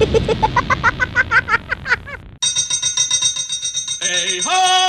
hey ho!